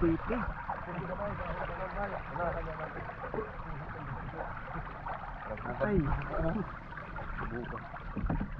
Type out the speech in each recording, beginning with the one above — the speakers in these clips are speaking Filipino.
Titi. Ay. Titi.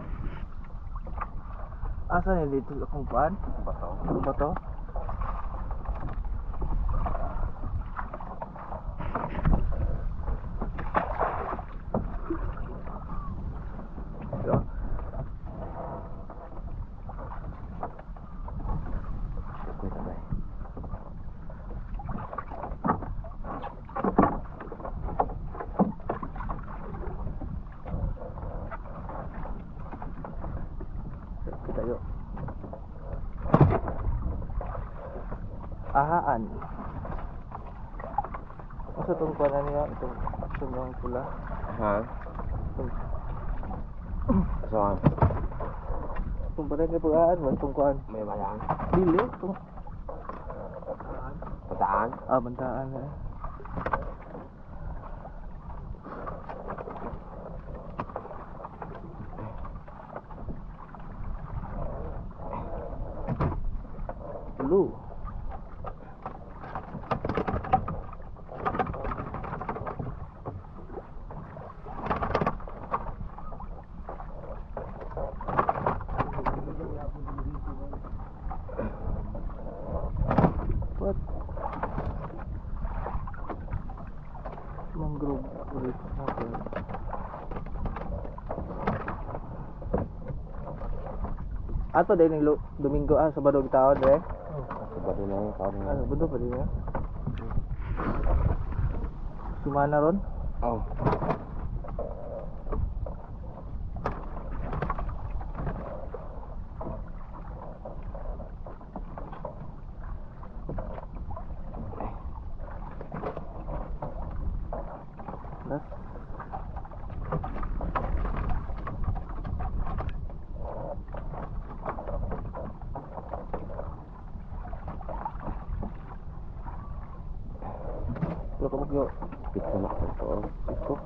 Asa ni dito akong kuan? Bato. Ba Ahaan. Masa itong kuan niya, itong itong yung pula. Ha? Itong, Saan? itong pala niya pulaan, mo itong kuan. May mayang. Dili, itong Bataan? ah, bantaan na. Lu. What? Mangrove ulit. Okay. Ato din lu- Domingo ah, Sabado bitaw de. Sabado na yung kaon Ano, bundo pa din ya. Sumana ron? Oh. Terus? Lo kamu yuk, kita nak foto, cukup.